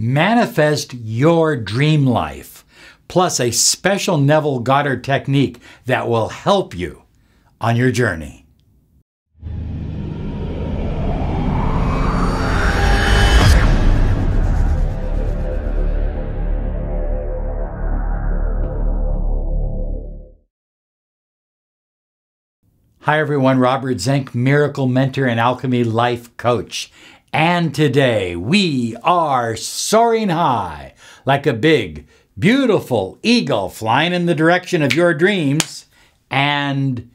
Manifest your dream life, plus a special Neville Goddard technique that will help you on your journey. Hi, everyone. Robert Zink, Miracle Mentor and Alchemy Life Coach. And today we are soaring high like a big, beautiful eagle flying in the direction of your dreams and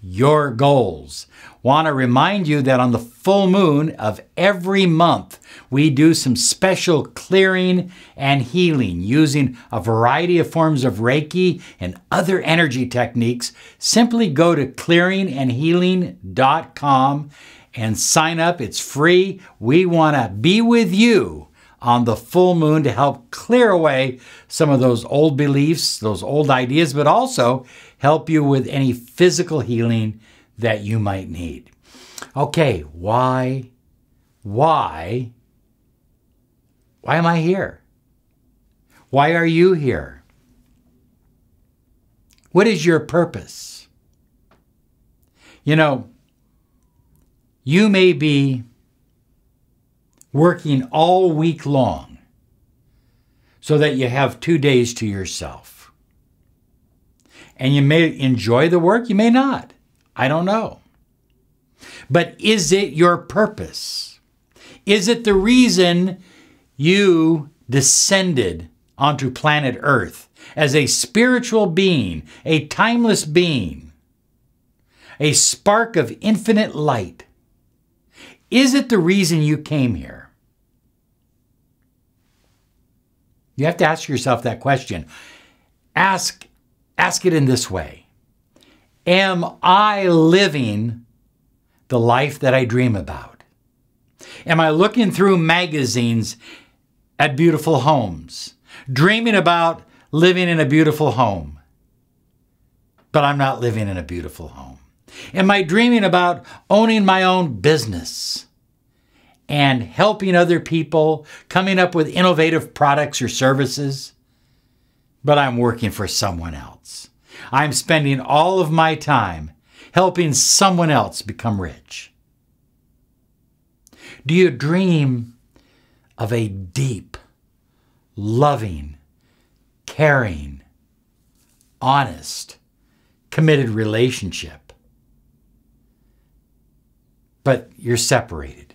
your goals. Want to remind you that on the full moon of every month, we do some special clearing and healing using a variety of forms of Reiki and other energy techniques. Simply go to clearingandhealing.com and sign up. It's free. We want to be with you on the full moon to help clear away some of those old beliefs, those old ideas, but also help you with any physical healing that you might need. Okay, why, why, why am I here? Why are you here? What is your purpose? You know, you may be working all week long so that you have two days to yourself. And you may enjoy the work, you may not. I don't know. But is it your purpose? Is it the reason you descended onto planet Earth as a spiritual being, a timeless being, a spark of infinite light? Is it the reason you came here? You have to ask yourself that question. Ask, ask it in this way Am I living the life that I dream about? Am I looking through magazines at beautiful homes, dreaming about living in a beautiful home, but I'm not living in a beautiful home? Am I dreaming about owning my own business and helping other people, coming up with innovative products or services? But I'm working for someone else. I'm spending all of my time helping someone else become rich. Do you dream of a deep, loving, caring, honest, committed relationship? But you're separated.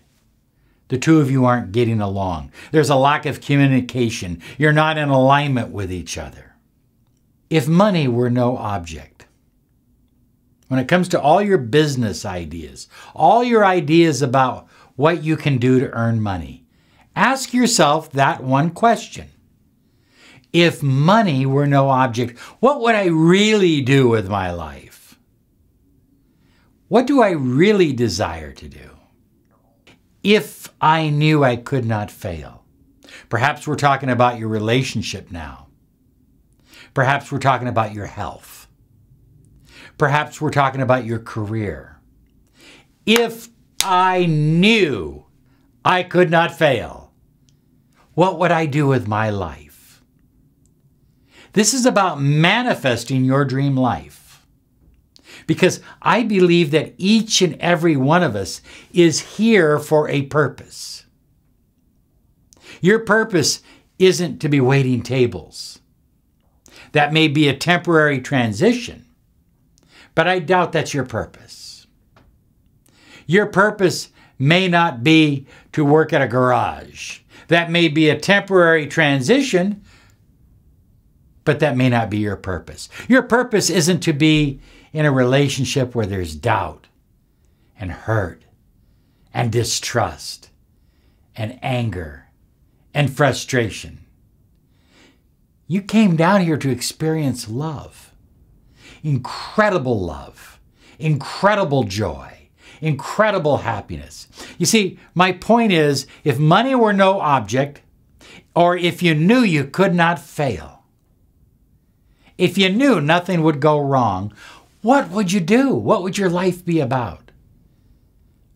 The two of you aren't getting along. There's a lack of communication. You're not in alignment with each other. If money were no object, when it comes to all your business ideas, all your ideas about what you can do to earn money, ask yourself that one question. If money were no object, what would I really do with my life? What do I really desire to do? If I knew I could not fail. Perhaps we're talking about your relationship now. Perhaps we're talking about your health. Perhaps we're talking about your career. If I knew I could not fail, what would I do with my life? This is about manifesting your dream life. Because I believe that each and every one of us is here for a purpose. Your purpose isn't to be waiting tables. That may be a temporary transition, but I doubt that's your purpose. Your purpose may not be to work at a garage. That may be a temporary transition, but that may not be your purpose. Your purpose isn't to be in a relationship where there's doubt and hurt and distrust and anger and frustration. You came down here to experience love, incredible love, incredible joy, incredible happiness. You see, my point is if money were no object, or if you knew you could not fail, if you knew nothing would go wrong, what would you do? What would your life be about?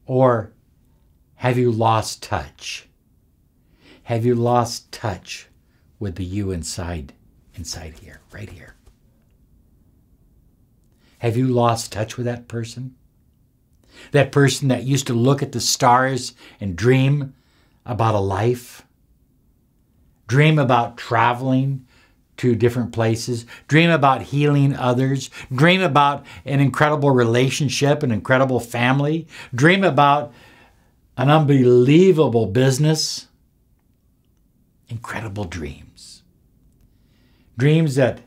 Or have you lost touch? Have you lost touch with the you inside inside here, right here? Have you lost touch with that person? That person that used to look at the stars and dream about a life? Dream about traveling to different places, dream about healing others, dream about an incredible relationship, an incredible family, dream about an unbelievable business. Incredible dreams. Dreams that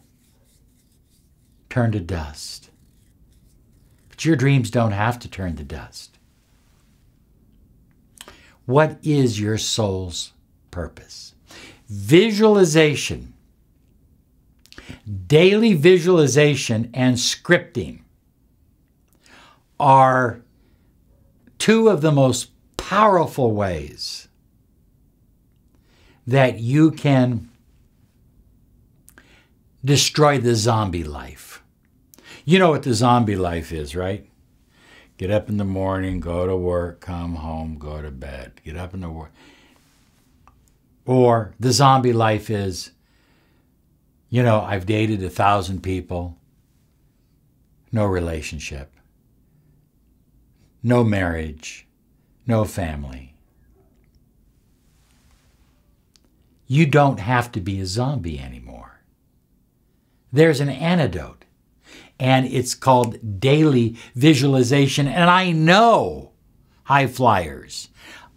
turn to dust. But your dreams don't have to turn to dust. What is your soul's purpose? Visualization daily visualization and scripting are two of the most powerful ways that you can destroy the zombie life. You know what the zombie life is, right? Get up in the morning, go to work, come home, go to bed. Get up in the work. Or the zombie life is you know, I've dated a thousand people, no relationship, no marriage, no family. You don't have to be a zombie anymore. There's an antidote, and it's called daily visualization. And I know, high flyers,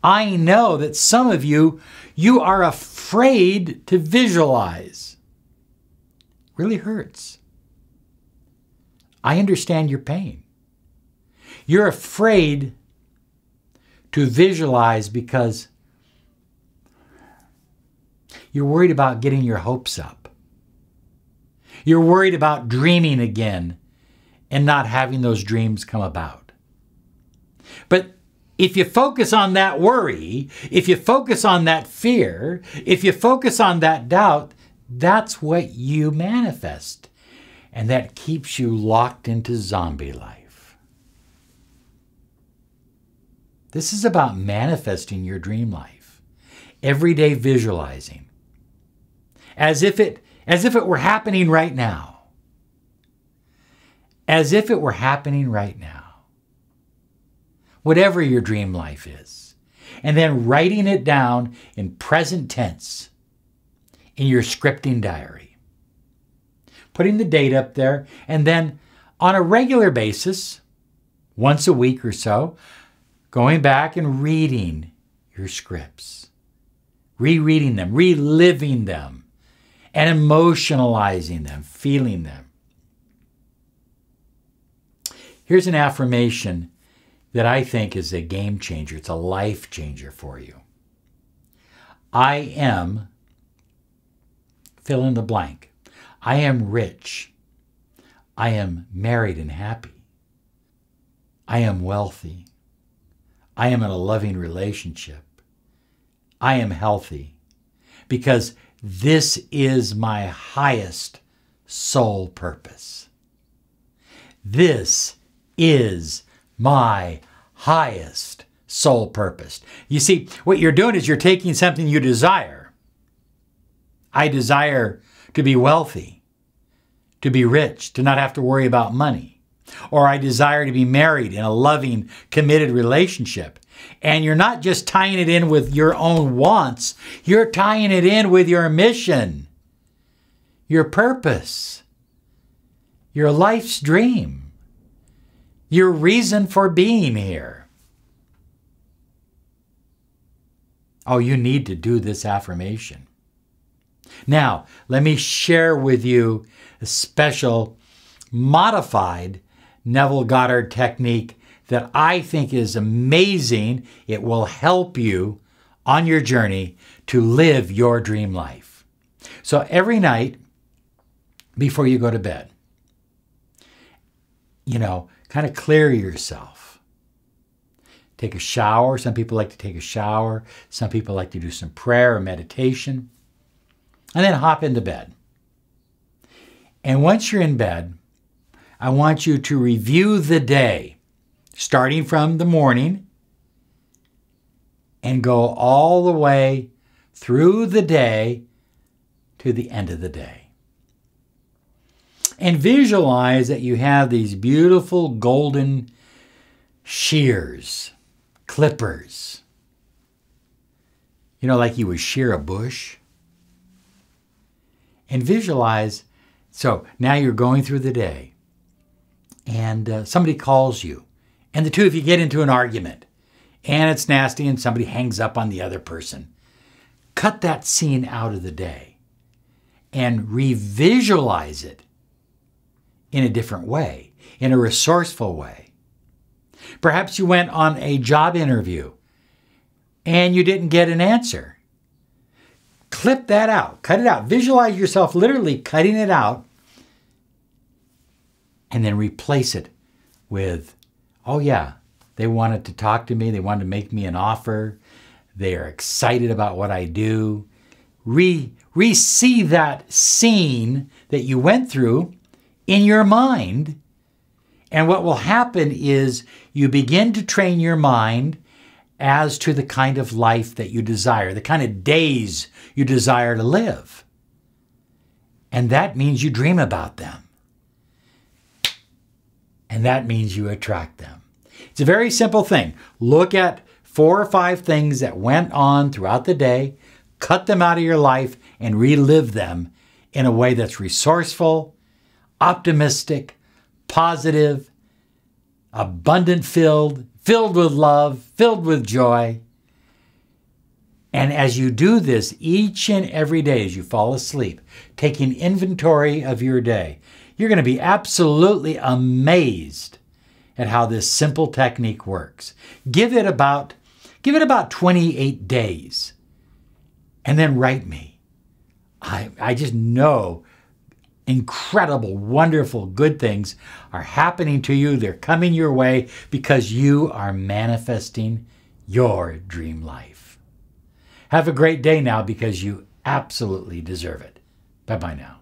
I know that some of you, you are afraid to visualize really hurts. I understand your pain. You're afraid to visualize because you're worried about getting your hopes up. You're worried about dreaming again and not having those dreams come about. But if you focus on that worry, if you focus on that fear, if you focus on that doubt, that's what you manifest. And that keeps you locked into zombie life. This is about manifesting your dream life. Everyday visualizing. As if it as if it were happening right now. As if it were happening right now. Whatever your dream life is. And then writing it down in present tense in your scripting diary. Putting the date up there, and then on a regular basis, once a week or so, going back and reading your scripts, rereading them, reliving them, and emotionalizing them, feeling them. Here's an affirmation that I think is a game changer. It's a life changer for you. I am fill in the blank. I am rich. I am married and happy. I am wealthy. I am in a loving relationship. I am healthy because this is my highest soul purpose. This is my highest soul purpose. You see, what you're doing is you're taking something you desire I desire to be wealthy, to be rich, to not have to worry about money. Or I desire to be married in a loving, committed relationship. And you're not just tying it in with your own wants, you're tying it in with your mission, your purpose, your life's dream, your reason for being here. Oh, you need to do this affirmation. Now, let me share with you a special modified Neville Goddard technique that I think is amazing. It will help you on your journey to live your dream life. So every night before you go to bed, you know, kind of clear yourself. Take a shower. Some people like to take a shower. Some people like to do some prayer or meditation and then hop into bed. And once you're in bed, I want you to review the day, starting from the morning and go all the way through the day to the end of the day. And visualize that you have these beautiful golden shears, clippers. You know, like you would shear a bush. And visualize so now you're going through the day and uh, somebody calls you, and the two of you get into an argument, and it's nasty, and somebody hangs up on the other person. Cut that scene out of the day and revisualize it in a different way, in a resourceful way. Perhaps you went on a job interview and you didn't get an answer. Clip that out, cut it out. Visualize yourself literally cutting it out and then replace it with, oh, yeah, they wanted to talk to me, they wanted to make me an offer, they are excited about what I do. Re, re see that scene that you went through in your mind. And what will happen is you begin to train your mind as to the kind of life that you desire, the kind of days you desire to live. And that means you dream about them and that means you attract them. It's a very simple thing. Look at four or five things that went on throughout the day, cut them out of your life, and relive them in a way that's resourceful, optimistic, positive, abundant filled, filled with love, filled with joy. And as you do this each and every day as you fall asleep, taking inventory of your day, you're going to be absolutely amazed at how this simple technique works. Give it about give it about 28 days and then write me. I, I just know incredible, wonderful, good things are happening to you. They're coming your way because you are manifesting your dream life. Have a great day now because you absolutely deserve it. Bye bye now.